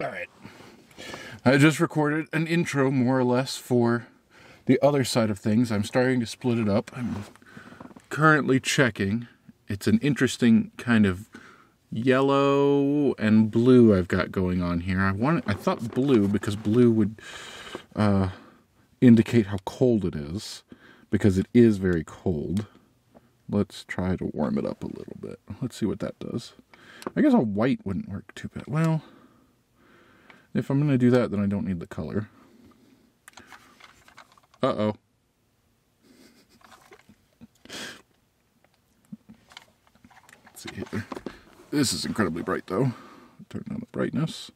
All right. I just recorded an intro, more or less, for the other side of things. I'm starting to split it up. I'm currently checking. It's an interesting kind of yellow and blue I've got going on here. I want I thought blue because blue would uh, indicate how cold it is because it is very cold. Let's try to warm it up a little bit. Let's see what that does. I guess a white wouldn't work too bad. Well, if I'm going to do that, then I don't need the color. Uh-oh. Let's see here. This is incredibly bright, though. Turn down the brightness.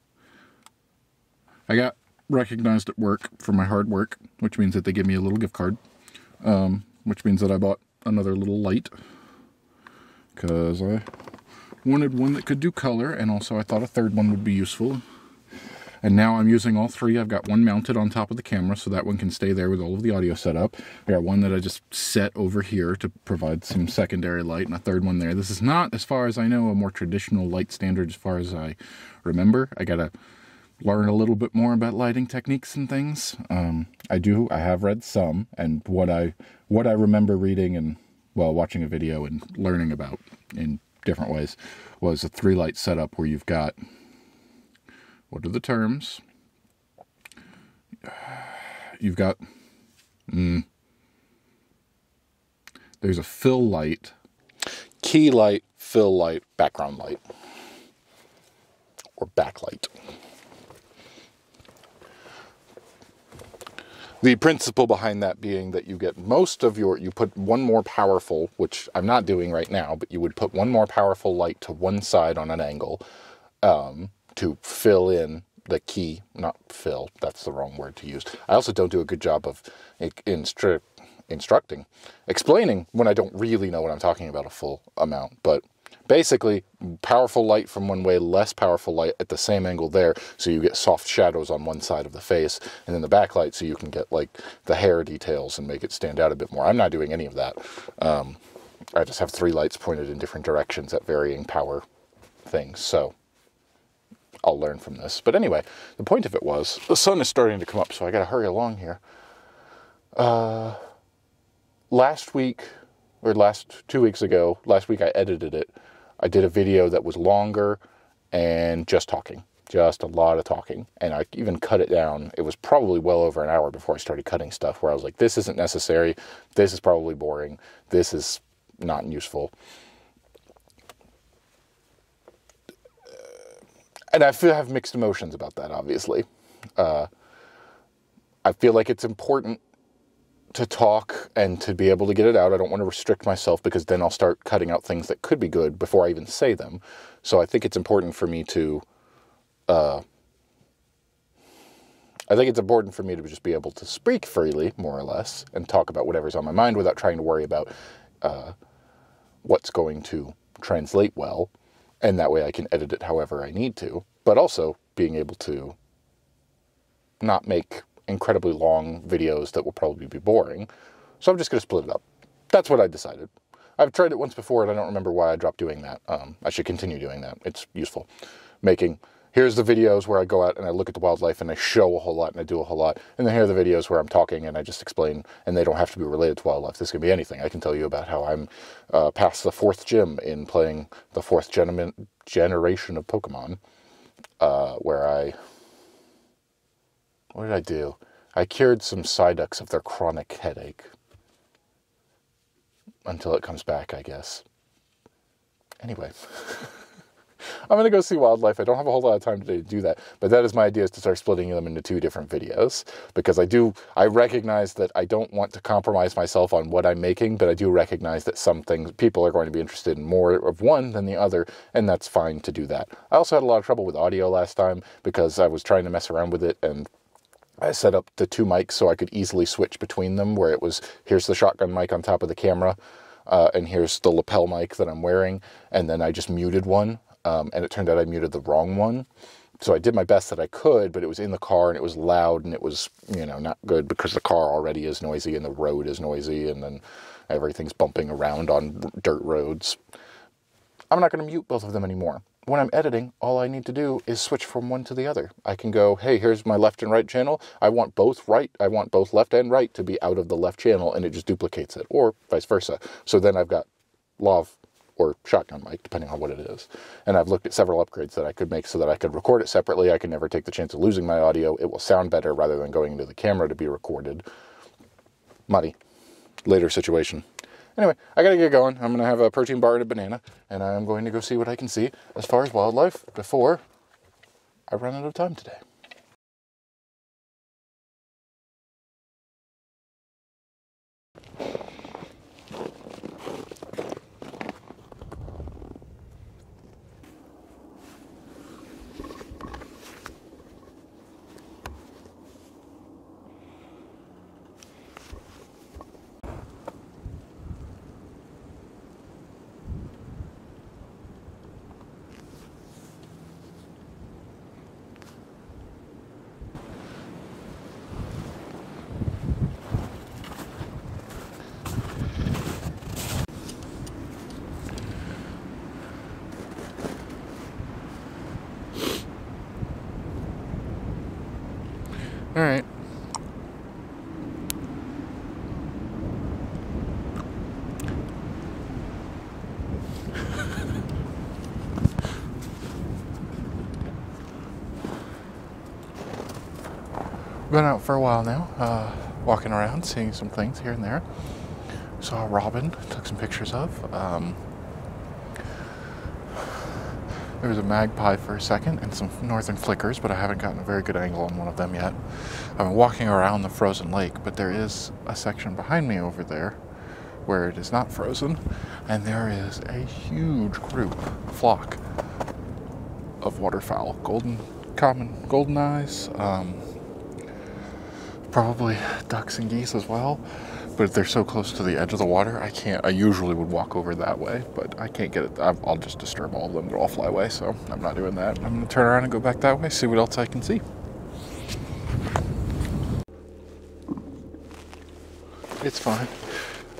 I got recognized at work for my hard work, which means that they give me a little gift card, um, which means that I bought another little light because I wanted one that could do color, and also I thought a third one would be useful. And now I'm using all three. I've got one mounted on top of the camera, so that one can stay there with all of the audio set up. I got one that I just set over here to provide some secondary light, and a third one there. This is not, as far as I know, a more traditional light standard as far as I remember. I gotta learn a little bit more about lighting techniques and things. Um, I do. I have read some, and what I what I remember reading and well watching a video and learning about in different ways was a three light setup where you've got what are the terms? You've got mm, there's a fill light, Key light, fill light, background light, or backlight. The principle behind that being that you get most of your, you put one more powerful, which I'm not doing right now, but you would put one more powerful light to one side on an angle um, to fill in the key, not fill, that's the wrong word to use. I also don't do a good job of instru- instructing, explaining when I don't really know what I'm talking about a full amount, but basically powerful light from one way less powerful light at the same angle there so you get soft shadows on one side of the face and then the backlight so you can get like the hair details and make it stand out a bit more. I'm not doing any of that. Um, i just have three lights pointed in different directions at varying power things so i'll learn from this but anyway the point of it was the sun is starting to come up so i gotta hurry along here uh, last week or last two weeks ago last week i edited it I did a video that was longer and just talking, just a lot of talking. And I even cut it down. It was probably well over an hour before I started cutting stuff where I was like, this isn't necessary. This is probably boring. This is not useful. And I feel have mixed emotions about that, obviously. Uh, I feel like it's important to talk and to be able to get it out. I don't want to restrict myself because then I'll start cutting out things that could be good before I even say them. So I think it's important for me to, uh, I think it's important for me to just be able to speak freely, more or less, and talk about whatever's on my mind without trying to worry about uh, what's going to translate well. And that way I can edit it however I need to. But also being able to not make incredibly long videos that will probably be boring. So I'm just going to split it up. That's what I decided. I've tried it once before and I don't remember why I dropped doing that. Um, I should continue doing that. It's useful. Making, here's the videos where I go out and I look at the wildlife and I show a whole lot and I do a whole lot. And then here are the videos where I'm talking and I just explain, and they don't have to be related to wildlife. This can be anything. I can tell you about how I'm uh, past the fourth gym in playing the fourth gen- generation of Pokemon, uh, where I what did I do? I cured some Psyducks of their chronic headache. Until it comes back, I guess. Anyway. I'm going to go see wildlife. I don't have a whole lot of time today to do that, but that is my idea is to start splitting them into two different videos because I do, I recognize that I don't want to compromise myself on what I'm making, but I do recognize that some things, people are going to be interested in more of one than the other, and that's fine to do that. I also had a lot of trouble with audio last time because I was trying to mess around with it and I set up the two mics so I could easily switch between them, where it was here's the shotgun mic on top of the camera, uh, and here's the lapel mic that I'm wearing, and then I just muted one, um, and it turned out I muted the wrong one. So I did my best that I could, but it was in the car and it was loud and it was, you know, not good because the car already is noisy and the road is noisy and then everything's bumping around on dirt roads. I'm not going to mute both of them anymore. when I'm editing, all I need to do is switch from one to the other. I can go, hey, here's my left and right channel. I want both right, I want both left and right to be out of the left channel, and it just duplicates it, or vice versa. So then I've got lav or shotgun mic, depending on what it is. And I've looked at several upgrades that I could make so that I could record it separately. I can never take the chance of losing my audio. It will sound better rather than going into the camera to be recorded. Muddy. Later situation. Anyway, I gotta get going. I'm gonna have a protein bar and a banana, and I'm going to go see what I can see as far as wildlife before I run out of time today. All right. Been out for a while now, uh, walking around, seeing some things here and there. Saw a robin, took some pictures of. Um, there was a magpie for a second and some northern flickers, but I haven't gotten a very good angle on one of them yet. I've been walking around the frozen lake, but there is a section behind me over there where it is not frozen, and there is a huge group, flock of waterfowl, golden, common golden eyes, um, probably ducks and geese as well. But if they're so close to the edge of the water, I can't. I usually would walk over that way, but I can't get it. I'll just disturb all of them. They'll all fly away, so I'm not doing that. I'm gonna turn around and go back that way, see what else I can see. It's fine.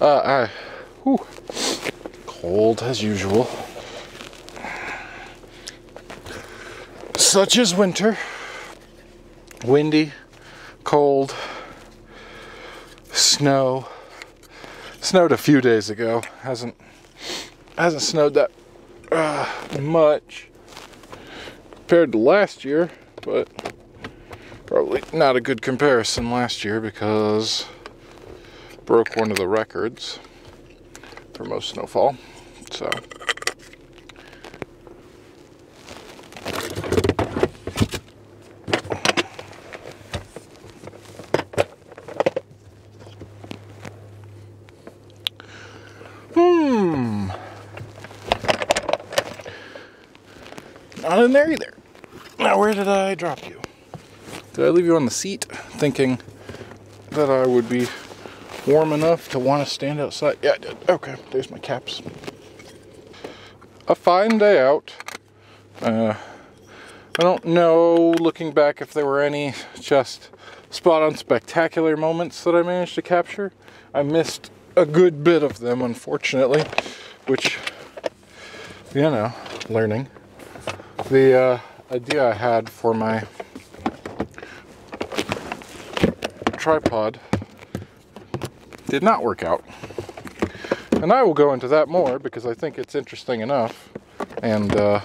Uh, I, whew, cold as usual. Such is winter. Windy, cold, snow. Snowed a few days ago. Hasn't hasn't snowed that uh, much compared to last year, but probably not a good comparison last year because broke one of the records for most snowfall. So there either. Now, where did I drop you? Did I leave you on the seat thinking that I would be warm enough to want to stand outside? Yeah, I did. Okay, there's my caps. A fine day out. Uh, I don't know, looking back, if there were any just spot on spectacular moments that I managed to capture. I missed a good bit of them, unfortunately, which, you know, learning. The uh, idea I had for my tripod did not work out. And I will go into that more because I think it's interesting enough. And uh,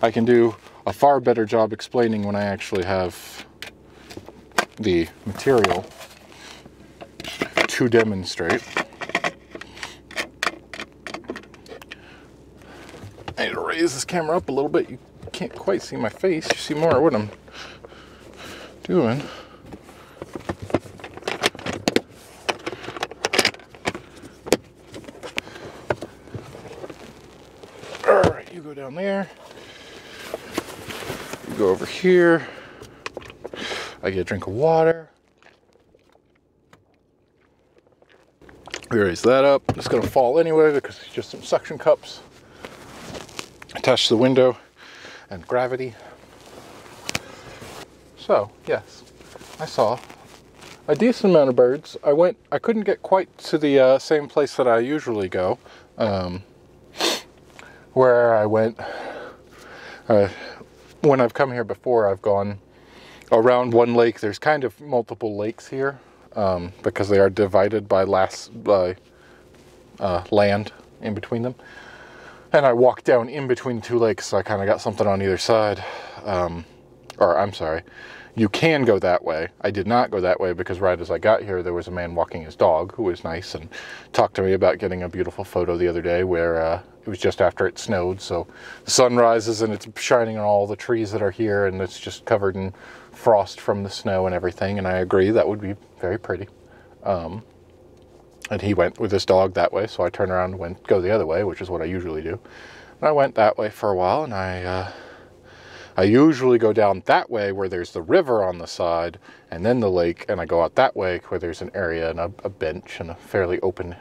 I can do a far better job explaining when I actually have the material to demonstrate. I need to raise this camera up a little bit. You can't quite see my face. You see more of what I'm doing. All right, you go down there. You go over here. I get a drink of water. We raise that up. It's gonna fall anyway because it's just some suction cups attached to the window and gravity. So, yes, I saw a decent amount of birds. I went, I couldn't get quite to the uh, same place that I usually go. Um, where I went. Uh, when I've come here before, I've gone around one lake. There's kind of multiple lakes here um, because they are divided by last by uh, land in between them. And I walked down in between two lakes, so I kind of got something on either side. Um, or I'm sorry, you can go that way. I did not go that way because right as I got here, there was a man walking his dog who was nice and talked to me about getting a beautiful photo the other day where uh, it was just after it snowed. So the sun rises and it's shining on all the trees that are here and it's just covered in frost from the snow and everything. And I agree that would be very pretty. Um, and he went with his dog that way, so I turned around and went go the other way, which is what I usually do. And I went that way for a while, and I uh, I usually go down that way where there's the river on the side and then the lake, and I go out that way where there's an area and a, a bench and a fairly open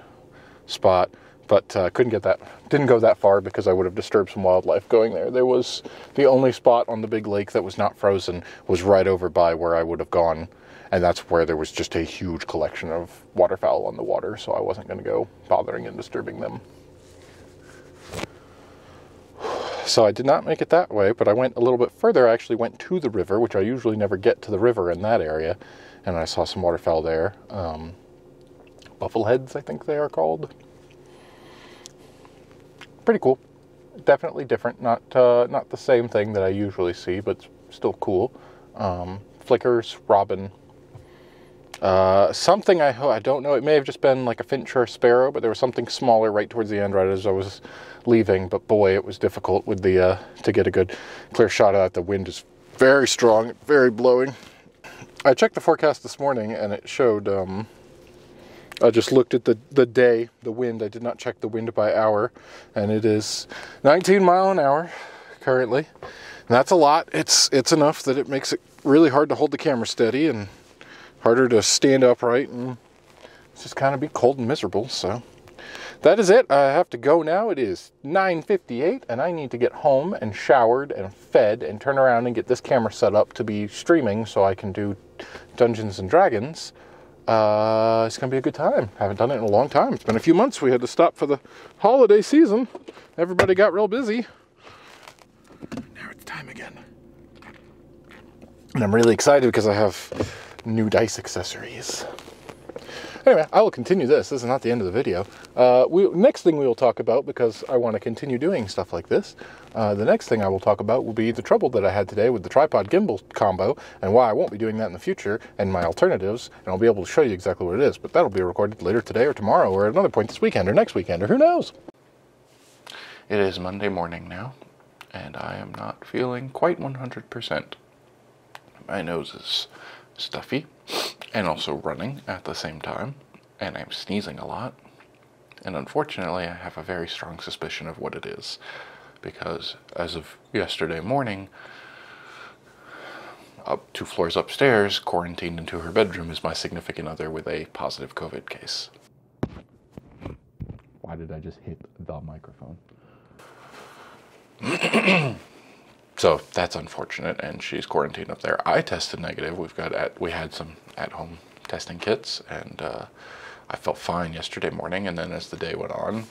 spot. But uh, couldn't get that, didn't go that far because I would have disturbed some wildlife going there. There was the only spot on the big lake that was not frozen was right over by where I would have gone, and that's where there was just a huge collection of waterfowl on the water, so I wasn't going to go bothering and disturbing them. So I did not make it that way, but I went a little bit further. I actually went to the river, which I usually never get to the river in that area, and I saw some waterfowl there. Um, buffleheads, I think they are called. Pretty cool. Definitely different. Not uh, not the same thing that I usually see, but still cool. Um, flickers, robin. Uh, something I I don't know. It may have just been like a finch or a sparrow, but there was something smaller right towards the end, right as I was leaving. But boy, it was difficult with the uh, to get a good clear shot of that. The wind is very strong, very blowing. I checked the forecast this morning, and it showed. Um, I just looked at the, the day, the wind. I did not check the wind by hour, and it is 19 mile an hour currently. And that's a lot. It's it's enough that it makes it really hard to hold the camera steady and harder to stand upright, and just kind of be cold and miserable. So that is it. I have to go now. It is 9:58, and I need to get home and showered and fed and turn around and get this camera set up to be streaming so I can do Dungeons and Dragons. Uh, it's gonna be a good time. Haven't done it in a long time. It's been a few months. We had to stop for the holiday season. Everybody got real busy. Now it's time again. And I'm really excited because I have new dice accessories. Anyway, I will continue this. This is not the end of the video. Uh, we, next thing we will talk about, because I want to continue doing stuff like this, uh, the next thing I will talk about will be the trouble that I had today with the tripod gimbal combo and why I won't be doing that in the future and my alternatives, and I'll be able to show you exactly what it is. But that'll be recorded later today or tomorrow or at another point this weekend or next weekend or who knows. It is Monday morning now, and I am not feeling quite 100%. My nose is stuffy and also running at the same time, and I'm sneezing a lot. And unfortunately, I have a very strong suspicion of what it is, because as of yesterday morning, up two floors upstairs, quarantined into her bedroom, is my significant other with a positive COVID case. Why did I just hit the microphone? so that's unfortunate, and she's quarantined up there. I tested negative. We've got at we had some at-home testing kits, and uh, I felt fine yesterday morning. And then as the day went on,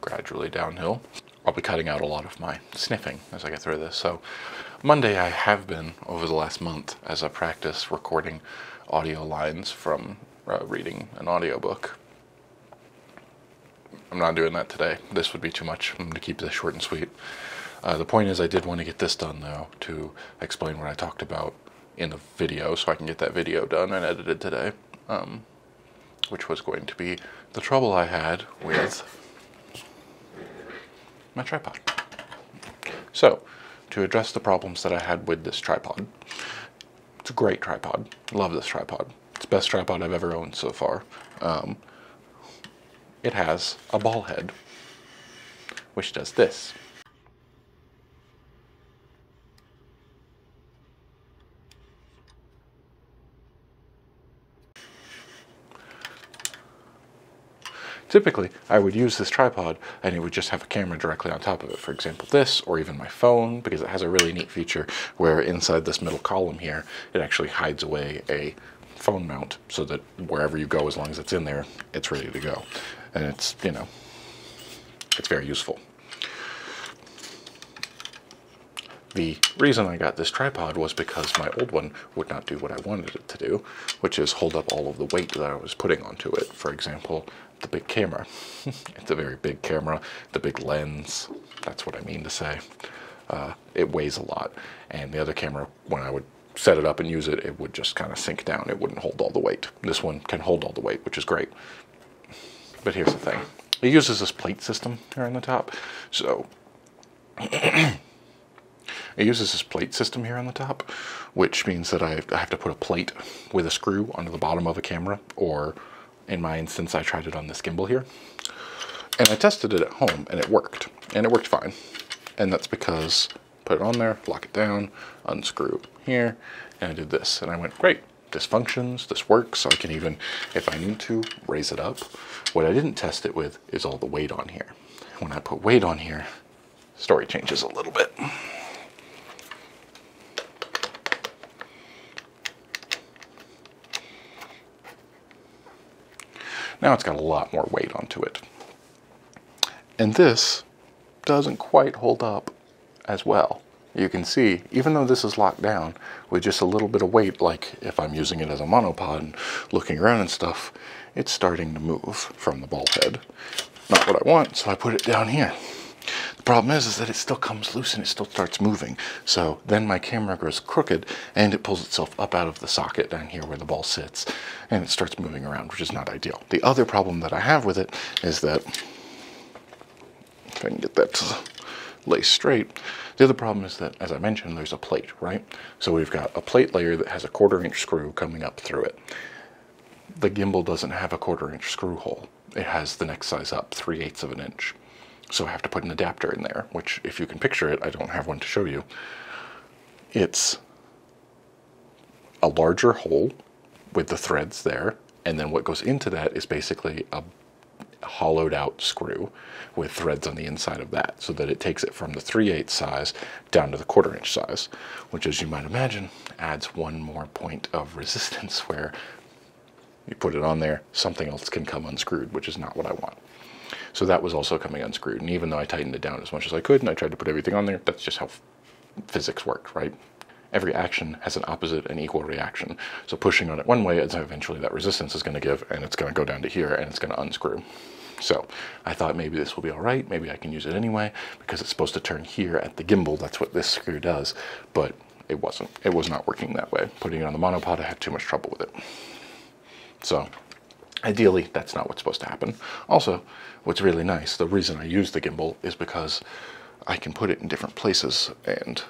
gradually downhill. I'll be cutting out a lot of my sniffing as I get through this. So Monday I have been over the last month as I practice recording audio lines from uh, reading an audiobook. I'm not doing that today. This would be too much. I'm going to keep this short and sweet. Uh, the point is I did want to get this done though to explain what I talked about in the video so I can get that video done and edited today. Um, which was going to be the trouble I had with my tripod. So, to address the problems that I had with this tripod, it's a great tripod. Love this tripod. It's the best tripod I've ever owned so far. Um, it has a ball head, which does this. Typically, I would use this tripod and it would just have a camera directly on top of it. For example, this or even my phone because it has a really neat feature where inside this middle column here, it actually hides away a phone mount so that wherever you go, as long as it's in there, it's ready to go. And it's, you know, it's very useful. The reason I got this tripod was because my old one would not do what I wanted it to do, which is hold up all of the weight that I was putting onto it. For example, the big camera. it's a very big camera, the big lens, that's what I mean to say. Uh, it weighs a lot. And the other camera, when I would set it up and use it, it would just kind of sink down. It wouldn't hold all the weight. This one can hold all the weight, which is great. But here's the thing. It uses this plate system here on the top. So it uses this plate system here on the top, which means that I have to put a plate with a screw onto the bottom of a camera, or in my instance, I tried it on this gimbal here. And I tested it at home, and it worked. And it worked fine. And that's because put it on there, lock it down, unscrew here, and I did this. And I went, great, this functions, this works. So I can even, if I need to, raise it up. What I didn't test it with is all the weight on here. When I put weight on here, story changes a little bit. Now it's got a lot more weight onto it. And this doesn't quite hold up as well. You can see, even though this is locked down, with just a little bit of weight, like if I'm using it as a monopod and looking around and stuff, it's starting to move from the ball head. Not what I want, so I put it down here. Problem is, is that it still comes loose and it still starts moving. So then my camera goes crooked and it pulls itself up out of the socket down here where the ball sits and it starts moving around, which is not ideal. The other problem that I have with it is that, if I can get that to lay straight, the other problem is that, as I mentioned, there's a plate, right? So we've got a plate layer that has a quarter inch screw coming up through it. The gimbal doesn't have a quarter inch screw hole. It has the next size up, 3 eighths of an inch. So I have to put an adapter in there, which if you can picture it, I don't have one to show you. It's a larger hole with the threads there, and then what goes into that is basically a hollowed out screw with threads on the inside of that so that it takes it from the 3 8 size down to the quarter inch size, which as you might imagine adds one more point of resistance where you put it on there, something else can come unscrewed, which is not what I want. So that was also coming unscrewed. And even though I tightened it down as much as I could and I tried to put everything on there, that's just how physics worked, right? Every action has an opposite and equal reaction. So pushing on it one way, eventually that resistance is going to give and it's going to go down to here and it's going to unscrew. So I thought maybe this will be all right. Maybe I can use it anyway because it's supposed to turn here at the gimbal. That's what this screw does. But it wasn't. It was not working that way. Putting it on the monopod, I had too much trouble with it. So ideally, that's not what's supposed to happen. Also, what's really nice, the reason I use the gimbal is because I can put it in different places and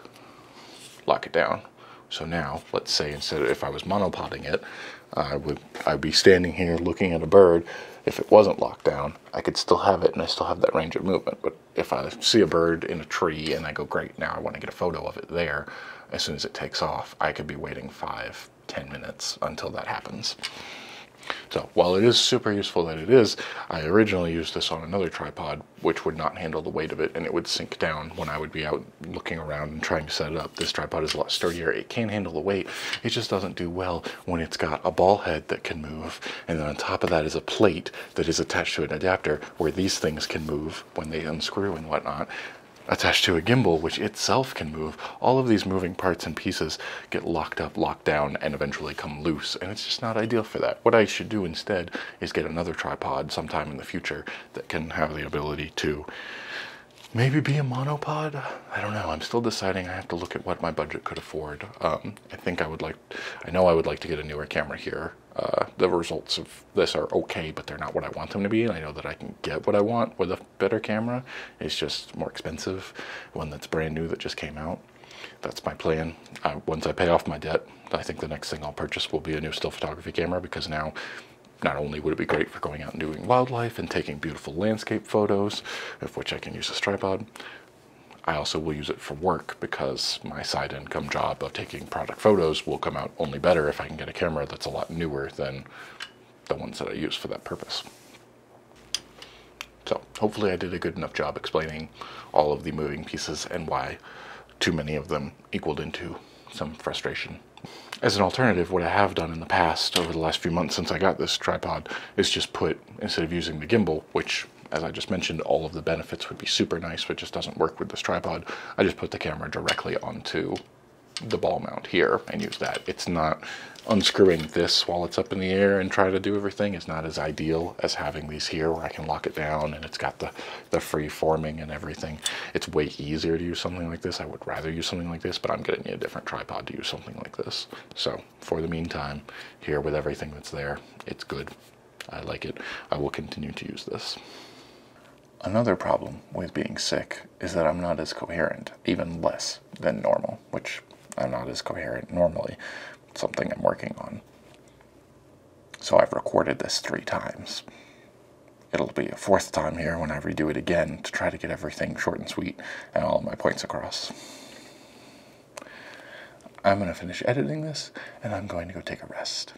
lock it down. So now, let's say instead of if I was monopoding it, I would I'd be standing here looking at a bird. If it wasn't locked down, I could still have it and I still have that range of movement. But if I see a bird in a tree and I go, great, now I want to get a photo of it there, as soon as it takes off, I could be waiting five, ten minutes until that happens. So while it is super useful that it is, I originally used this on another tripod, which would not handle the weight of it, and it would sink down when I would be out looking around and trying to set it up. This tripod is a lot sturdier. It can handle the weight. It just doesn't do well when it's got a ball head that can move, and then on top of that is a plate that is attached to an adapter where these things can move when they unscrew and whatnot attached to a gimbal, which itself can move. All of these moving parts and pieces get locked up, locked down, and eventually come loose. And it's just not ideal for that. What I should do instead is get another tripod sometime in the future that can have the ability to maybe be a monopod. I don't know. I'm still deciding. I have to look at what my budget could afford. Um, I think I would like, I know I would like to get a newer camera here. Uh, the results of this are okay, but they're not what I want them to be. And I know that I can get what I want with a better camera. It's just more expensive. One that's brand new that just came out. That's my plan. Uh, once I pay off my debt, I think the next thing I'll purchase will be a new still photography camera because now not only would it be great for going out and doing wildlife and taking beautiful landscape photos, of which I can use this tripod, I also will use it for work because my side income job of taking product photos will come out only better if I can get a camera that's a lot newer than the ones that I use for that purpose. So hopefully I did a good enough job explaining all of the moving pieces and why too many of them equaled into some frustration as an alternative, what I have done in the past over the last few months since I got this tripod is just put, instead of using the gimbal, which as I just mentioned, all of the benefits would be super nice, but just doesn't work with this tripod. I just put the camera directly onto the ball mount here and use that. It's not unscrewing this while it's up in the air and try to do everything is not as ideal as having these here where I can lock it down and it's got the, the free forming and everything. It's way easier to use something like this. I would rather use something like this, but I'm gonna need a different tripod to use something like this. So for the meantime, here with everything that's there, it's good. I like it. I will continue to use this. Another problem with being sick is that I'm not as coherent, even less than normal, which I'm not as coherent normally. something I'm working on. So I've recorded this three times. It'll be a fourth time here when I redo it again to try to get everything short and sweet and all of my points across. I'm going to finish editing this and I'm going to go take a rest.